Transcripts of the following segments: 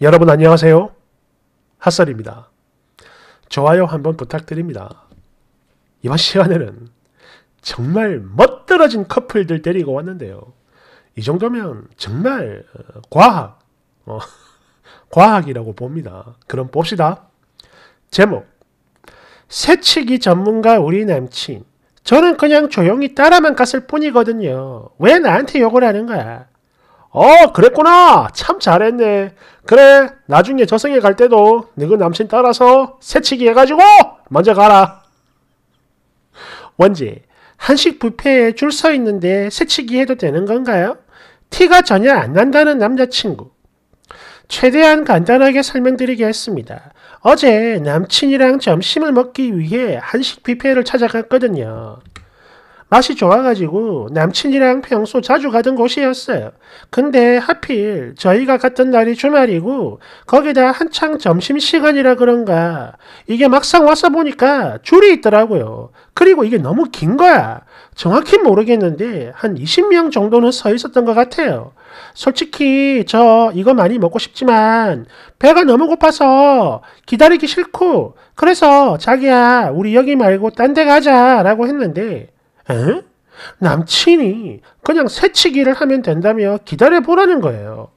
여러분 안녕하세요. 핫설입니다. 좋아요 한번 부탁드립니다. 이번 시간에는 정말 멋들어진 커플들 데리고 왔는데요. 이 정도면 정말 어, 과학, 어, 과학이라고 봅니다. 그럼 봅시다. 제목 새치기 전문가 우리 남친 저는 그냥 조용히 따라만 갔을 뿐이거든요. 왜 나한테 욕을 하는 거야? 어, 그랬구나. 참 잘했네. 그래, 나중에 저승에 갈 때도 너그 남친 따라서 새치기 해가지고 먼저 가라. 원지, 한식 뷔페에 줄 서 있는데 새치기 해도 되는 건가요? 티가 전혀 안 난다는 남자친구. 최대한 간단하게 설명드리겠습니다. 어제 남친이랑 점심을 먹기 위해 한식 뷔페를 찾아갔거든요. 맛이 좋아가지고 남친이랑 평소 자주 가던 곳이었어요. 근데 하필 저희가 갔던 날이 주말이고 거기다 한창 점심시간이라 그런가 이게 막상 와서 보니까 줄이 있더라고요. 그리고 이게 너무 긴 거야. 정확히 모르겠는데 한 20명 정도는 서 있었던 것 같아요. 솔직히 저 이거 많이 먹고 싶지만 배가 너무 고파서 기다리기 싫고 그래서 자기야 우리 여기 말고 딴 데 가자 라고 했는데 에? 남친이 그냥 새치기를 하면 된다며 기다려보라는 거예요.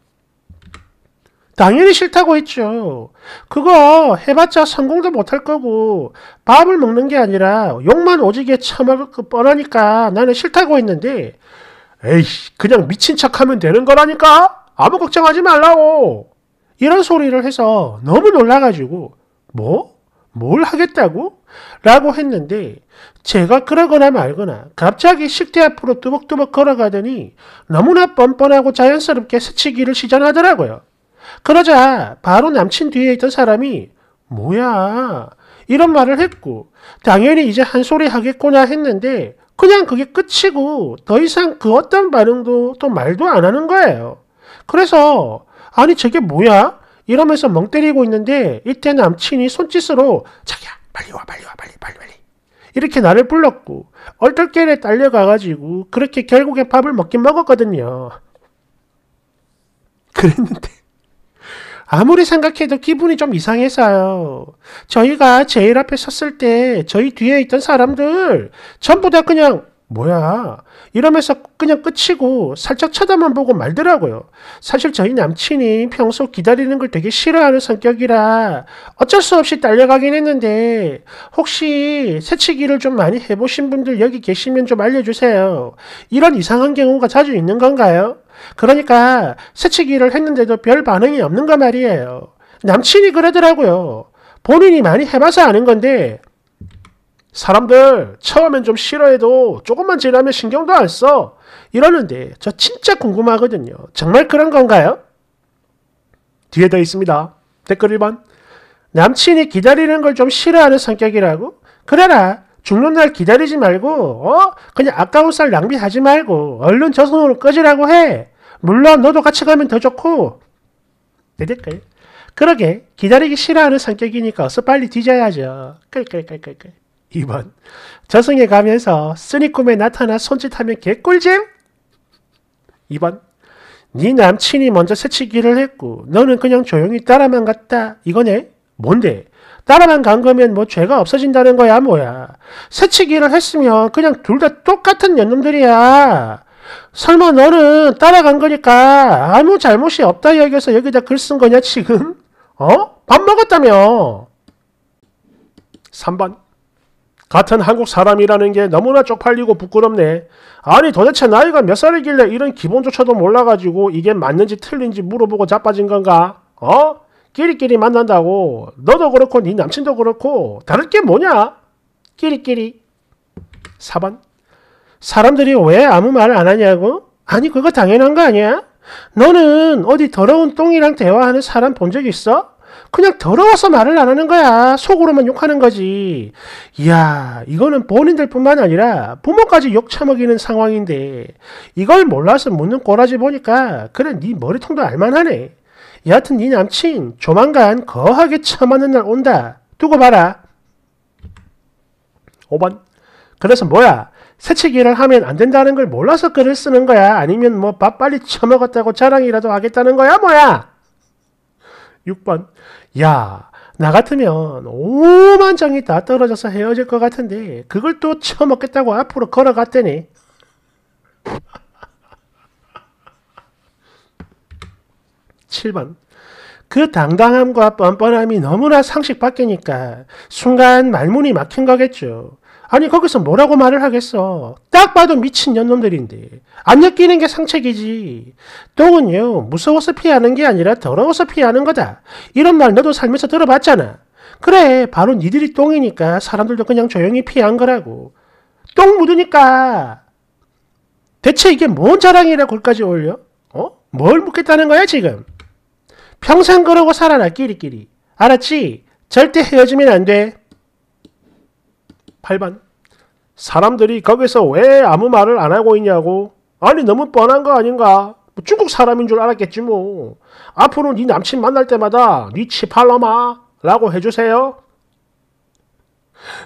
당연히 싫다고 했죠. 그거 해봤자 성공도 못할 거고 밥을 먹는 게 아니라 욕만 오지게 처먹을 거 뻔하니까 나는 싫다고 했는데 에이씨 그냥 미친 척하면 되는 거라니까 아무 걱정하지 말라고 이런 소리를 해서 너무 놀라가지고 뭐? 뭘 하겠다고? 라고 했는데 제가 그러거나 말거나 갑자기 식대 앞으로 뚜벅뚜벅 걸어가더니 너무나 뻔뻔하고 자연스럽게 스치기를 시전하더라고요. 그러자 바로 남친 뒤에 있던 사람이 뭐야 이런 말을 했고 당연히 이제 한 소리 하겠구나 했는데 그냥 그게 끝이고 더 이상 그 어떤 반응도 또 말도 안 하는 거예요. 그래서 아니 저게 뭐야? 이러면서 멍 때리고 있는데 이때 남친이 손짓으로 자기야 빨리 와 빨리 와 빨리 빨리 빨리 이렇게 나를 불렀고 얼떨결에 딸려가가지고 그렇게 결국에 밥을 먹긴 먹었거든요. 그랬는데 아무리 생각해도 기분이 좀 이상해서요. 저희가 제일 앞에 섰을 때 저희 뒤에 있던 사람들 전부 다 그냥 뭐야 이러면서 그냥 끝이고 살짝 쳐다만 보고 말더라고요. 사실 저희 남친이 평소 기다리는 걸 되게 싫어하는 성격이라 어쩔 수 없이 딸려가긴 했는데 혹시 새치기를 좀 많이 해보신 분들 여기 계시면 좀 알려주세요. 이런 이상한 경우가 자주 있는 건가요? 그러니까 새치기를 했는데도 별 반응이 없는 거 말이에요. 남친이 그러더라고요. 본인이 많이 해봐서 아는 건데 사람들 처음엔 좀 싫어해도 조금만 지나면 신경도 안 써. 이러는데 저 진짜 궁금하거든요. 정말 그런 건가요? 뒤에 더 있습니다. 댓글 1번. 남친이 기다리는 걸 좀 싫어하는 성격이라고? 그래라. 죽는 날 기다리지 말고 어? 그냥 아까운 쌀 낭비하지 말고 얼른 저 손으로 꺼지라고 해. 물론 너도 같이 가면 더 좋고. 내 댓글. 그러게 기다리기 싫어하는 성격이니까 어서 빨리 뒤져야죠. 끌끌끌끌끌. 2번. 저승에 가면서 쓰니 꿈에 나타나 손짓하면 개꿀잼? 2번. 네 남친이 먼저 새치기를 했고 너는 그냥 조용히 따라만 갔다. 이거네? 뭔데? 따라만 간 거면 뭐 죄가 없어진다는 거야 뭐야. 새치기를 했으면 그냥 둘 다 똑같은 년놈들이야. 설마 너는 따라간 거니까 아무 잘못이 없다 여겨서 여기다 글 쓴 거냐 지금? 어? 밥 먹었다며. 3번. 같은 한국 사람이라는 게 너무나 쪽팔리고 부끄럽네. 아니 도대체 나이가 몇 살이길래 이런 기본조차도 몰라가지고 이게 맞는지 틀린지 물어보고 자빠진 건가? 어? 끼리끼리 만난다고 너도 그렇고 네 남친도 그렇고 다를 게 뭐냐? 끼리끼리 4번 사람들이 왜 아무 말 안 하냐고? 아니 그거 당연한 거 아니야? 너는 어디 더러운 똥이랑 대화하는 사람 본 적 있어? 그냥 더러워서 말을 안 하는 거야. 속으로만 욕하는 거지. 이야, 이거는 본인들뿐만 아니라 부모까지 욕 처먹이는 상황인데 이걸 몰라서 묻는 꼬라지 보니까 그래 네 머리통도 알만하네. 여하튼 네 남친 조만간 거하게 처맞는 날 온다. 두고 봐라. 5번. 그래서 뭐야? 새치기를 하면 안 된다는 걸 몰라서 글을 쓰는 거야? 아니면 뭐 밥 빨리 처먹었다고 자랑이라도 하겠다는 거야? 뭐야? 6번. 야, 나 같으면 5만 장이 다 떨어져서 헤어질 것 같은데 그걸 또 처먹겠다고 앞으로 걸어갔더니 7번. 그 당당함과 뻔뻔함이 너무나 상식 밖이니까 순간 말문이 막힌 거겠죠. 아니 거기서 뭐라고 말을 하겠어. 딱 봐도 미친 년놈들인데 안 엮이는 게 상책이지. 똥은요 무서워서 피하는 게 아니라 더러워서 피하는 거다. 이런 말 너도 살면서 들어봤잖아. 그래 바로 니들이 똥이니까 사람들도 그냥 조용히 피한 거라고. 똥 묻으니까 대체 이게 뭔 자랑이라 골까지 올려? 어? 뭘 묻겠다는 거야 지금? 평생 그러고 살아라 끼리끼리. 알았지? 절대 헤어지면 안 돼. 8번. 사람들이 거기서 왜 아무 말을 안 하고 있냐고. 아니 너무 뻔한 거 아닌가. 뭐 중국 사람인 줄 알았겠지 뭐. 앞으로 네 남친 만날 때마다 네 치팔라마 라고 해주세요.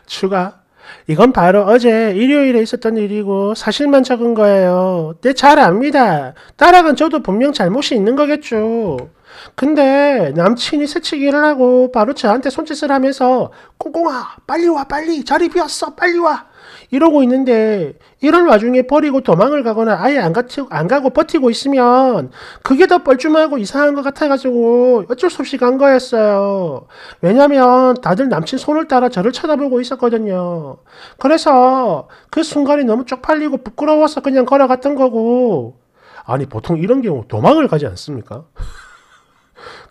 추가. 이건 바로 어제 일요일에 있었던 일이고 사실만 적은 거예요. 네, 잘 압니다. 따라간 저도 분명 잘못이 있는 거겠죠. 근데 남친이 새치기를 하고 바로 저한테 손짓을 하면서 꽁꽁아 빨리 와 빨리 자리 비었어 빨리 와 이러고 있는데 이런 와중에 버리고 도망을 가거나 아예 안, 가티, 안 가고 버티고 있으면 그게 더 뻘쭘하고 이상한 것 같아가지고 어쩔 수 없이 간 거였어요. 왜냐면 다들 남친 손을 따라 저를 쳐다보고 있었거든요. 그래서 그 순간이 너무 쪽팔리고 부끄러워서 그냥 걸어갔던 거고 아니 보통 이런 경우 도망을 가지 않습니까?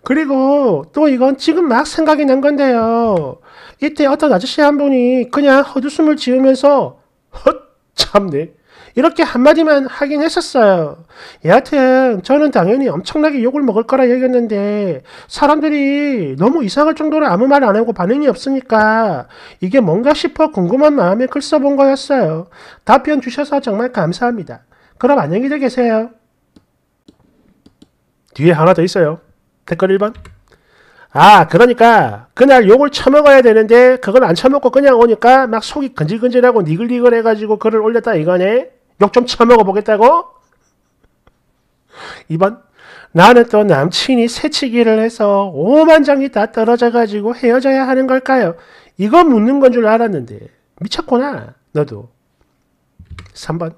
그리고 또 이건 지금 막 생각이 난 건데요. 이때 어떤 아저씨 한 분이 그냥 헛웃음을 지으면서 헛 참네 이렇게 한마디만 하긴 했었어요. 여하튼 저는 당연히 엄청나게 욕을 먹을 거라 얘기했는데 사람들이 너무 이상할 정도로 아무 말 안 하고 반응이 없으니까 이게 뭔가 싶어 궁금한 마음에 글 써본 거였어요. 답변 주셔서 정말 감사합니다. 그럼 안녕히들 계세요. 뒤에 하나 더 있어요. 댓글 1번. 아, 그러니까 그날 욕을 처먹어야 되는데 그걸 안 처먹고 그냥 오니까 막 속이 근질근질하고 니글니글 해가지고 글을 올렸다 이거네. 욕 좀 처먹어 보겠다고? 2번. 나는 또 남친이 새치기를 해서 5만 장이 다 떨어져가지고 헤어져야 하는 걸까요? 이거 묻는 건 줄 알았는데 미쳤구나 너도. 3번.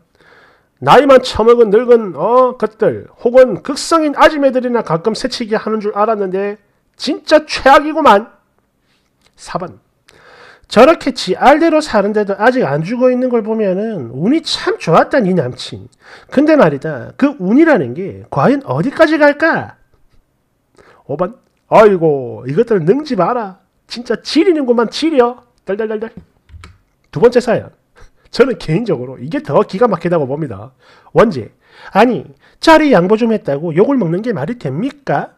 나이만 처먹은 늙은 어 것들 혹은 극성인 아지매들이나 가끔 새치기 하는 줄 알았는데 진짜 최악이구만. 4번. 저렇게 지 알대로 사는데도 아직 안 죽어 있는 걸 보면은 운이 참 좋았다 니 남친. 근데 말이다. 그 운이라는 게 과연 어디까지 갈까? 5번. 아이고 이것들 능지 마라. 진짜 지리는구만 지려. 달달달달. 두 번째 사연. 저는 개인적으로 이게 더 기가 막히다고 봅니다. 원제. 아니, 짜리 양보 좀 했다고 욕을 먹는 게 말이 됩니까?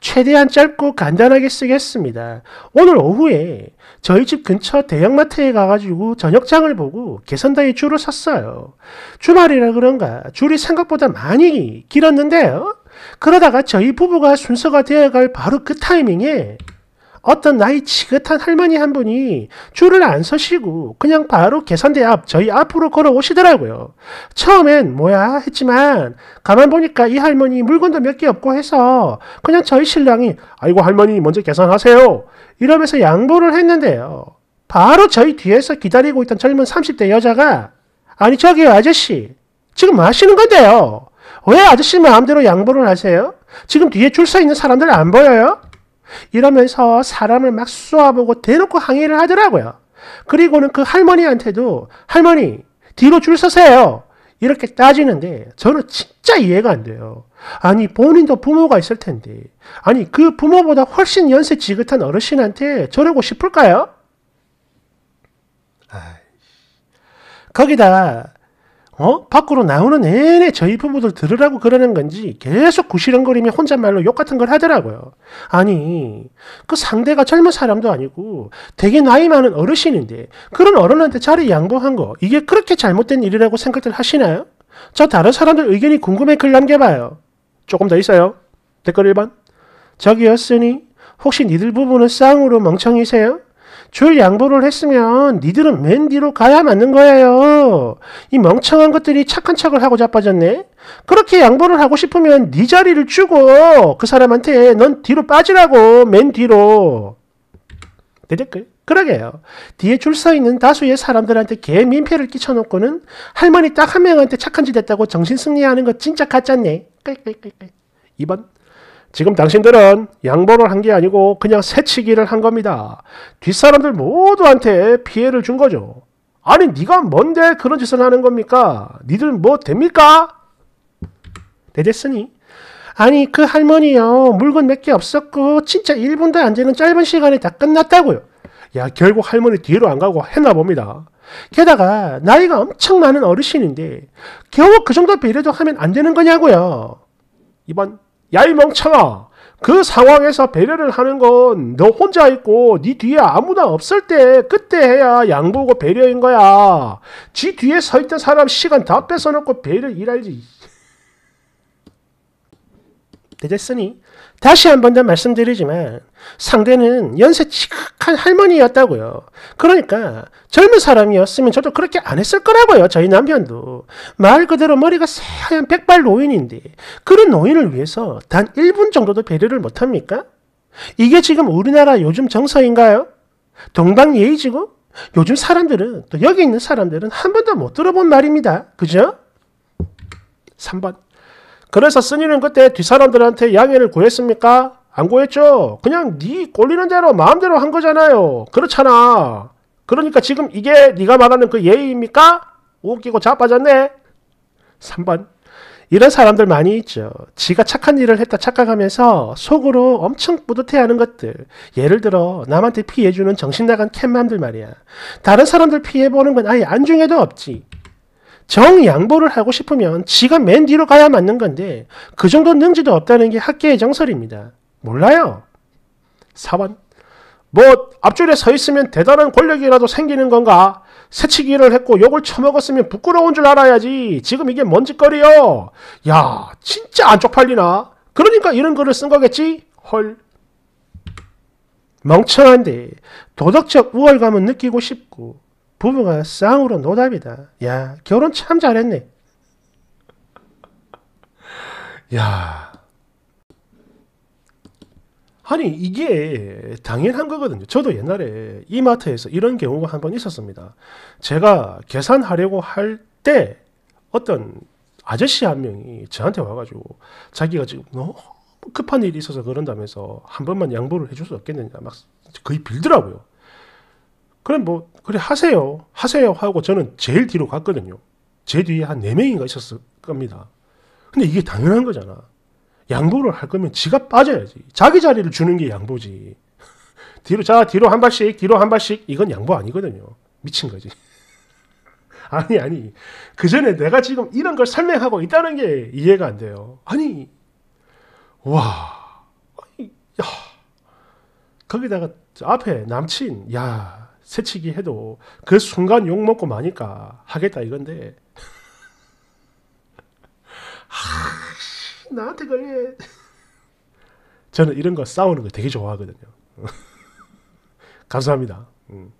최대한 짧고 간단하게 쓰겠습니다. 오늘 오후에 저희 집 근처 대형마트에 가가지고 저녁장을 보고 계산대에 줄을 섰어요. 주말이라 그런가 줄이 생각보다 많이 길었는데요. 그러다가 저희 부부가 순서가 되어갈 바로 그 타이밍에 어떤 나이 지긋한 할머니 한 분이 줄을 안 서시고 그냥 바로 계산대 앞 저희 앞으로 걸어오시더라고요. 처음엔 뭐야 했지만 가만 보니까 이 할머니 물건도 몇 개 없고 해서 그냥 저희 신랑이 아이고 할머니 먼저 계산하세요 이러면서 양보를 했는데요. 바로 저희 뒤에서 기다리고 있던 젊은 30대 여자가 아니 저기요 아저씨 지금 뭐 하시는 건데요? 왜 아저씨 마음대로 양보를 하세요? 지금 뒤에 줄 서 있는 사람들 안 보여요? 이러면서 사람을 막 쏘아보고 대놓고 항의를 하더라고요. 그리고는 그 할머니한테도 할머니 뒤로 줄 서세요. 이렇게 따지는데 저는 진짜 이해가 안 돼요. 아니 본인도 부모가 있을 텐데 아니 그 부모보다 훨씬 연세 지긋한 어르신한테 저러고 싶을까요? 거기다 어? 밖으로 나오는 내내 저희 부부들 들으라고 그러는 건지 계속 구시렁거리며 혼잣말로 욕 같은 걸 하더라고요. 아니, 그 상대가 젊은 사람도 아니고 되게 나이 많은 어르신인데 그런 어른한테 자리 양보한 거 이게 그렇게 잘못된 일이라고 생각들 하시나요? 저 다른 사람들 의견이 궁금해 글 남겨봐요. 조금 더 있어요. 댓글 1번. 저기요, 쓰니? 혹시 니들 부부는 쌍으로 멍청이세요? 줄 양보를 했으면 니들은 맨 뒤로 가야 맞는 거예요. 이 멍청한 것들이 착한 척을 하고 자빠졌네. 그렇게 양보를 하고 싶으면 네 자리를 주고 그 사람한테 넌 뒤로 빠지라고 맨 뒤로. 내 댓글. 그러게요. 뒤에 줄 서 있는 다수의 사람들한테 개 민폐를 끼쳐놓고는 할머니 딱 한 명한테 착한 짓 했다고 정신 승리하는 거 진짜 가짜네. 끌끌끌끌. 2번. 지금 당신들은 양보를 한 게 아니고 그냥 새치기를 한 겁니다. 뒷사람들 모두한테 피해를 준 거죠. 아니 네가 뭔데 그런 짓을 하는 겁니까? 니들 뭐 됩니까? 대됐으니 아니 그 할머니요 물건 몇 개 없었고 진짜 1분도 안 되는 짧은 시간에 다 끝났다고요. 야 결국 할머니 뒤로 안 가고 했나 봅니다. 게다가 나이가 엄청 많은 어르신인데 겨우 그 정도 배려도 하면 안 되는 거냐고요. 이번 야 이 멍청아 그 상황에서 배려를 하는 건 너 혼자 있고 네 뒤에 아무나 없을 때 그때 해야 양보고 배려인 거야. 지 뒤에 서 있던 사람 시간 다 뺏어놓고 배려 일할지. 되겠으니 다시 한 번 더 말씀드리지만 상대는 연세 지극한 할머니였다고요. 그러니까 젊은 사람이었으면 저도 그렇게 안 했을 거라고요. 저희 남편도. 말 그대로 머리가 새하얀 백발 노인인데 그런 노인을 위해서 단 1분 정도도 배려를 못합니까? 이게 지금 우리나라 요즘 정서인가요? 동방 예의지고 요즘 사람들은 또 여기 있는 사람들은 한 번도 못 들어본 말입니다. 그죠? 3번 그래서 쓴이는 그때 뒷사람들한테 양해를 구했습니까? 안 구했죠. 그냥 네 꼴리는 대로 마음대로 한 거잖아요. 그렇잖아. 그러니까 지금 이게 네가 말하는 그 예의입니까? 웃기고 자빠졌네. 3번. 이런 사람들 많이 있죠. 지가 착한 일을 했다 착각하면서 속으로 엄청 뿌듯해하는 것들. 예를 들어 남한테 피해주는 정신나간 캣맘들 말이야. 다른 사람들 피해보는 건 아예 안중에도 없지. 정양보를 하고 싶으면 지가 맨 뒤로 가야 맞는 건데 그 정도 능지도 없다는 게 학계의 정설입니다. 몰라요. 4번. 뭐 앞줄에 서 있으면 대단한 권력이라도 생기는 건가? 새치기를 했고 욕을 처먹었으면 부끄러운 줄 알아야지. 지금 이게 뭔 짓거리요? 야 진짜 안 쪽팔리나? 그러니까 이런 글을 쓴 거겠지? 헐. 멍청한데 도덕적 우월감은 느끼고 싶고 부부가 쌍으로 노답이다. 야, 결혼 참 잘했네. 야. 아니, 이게 당연한 거거든요. 저도 옛날에 이마트에서 이런 경우가 한 번 있었습니다. 제가 계산하려고 할 때 어떤 아저씨 한 명이 저한테 와가지고 자기가 지금 너무 급한 일이 있어서 그런다면서 한 번만 양보를 해줄 수 없겠느냐 막 거의 빌더라고요. 그럼 뭐 그래 하세요 하세요 하고 저는 제일 뒤로 갔거든요 제 뒤에 한 4명인가 있었을 겁니다 근데 이게 당연한 거잖아 양보를 할 거면 지가 빠져야지. 자기 자리를 주는 게 양보지. 뒤로 자 뒤로 한 발씩 뒤로 한 발씩. 이건 양보 아니거든요. 미친 거지. 아니 아니. 그 전에 내가 지금 이런 걸 설명하고 있다는 게 이해가 안 돼요. 아니. 와. 아니, 야. 거기다가 앞에 남친 야 새치기 해도 그 순간 욕 먹고 마니까 하겠다 이건데. 하, 나한테 걸려. 저는 이런 거 싸우는 거 되게 좋아하거든요. 감사합니다. 음.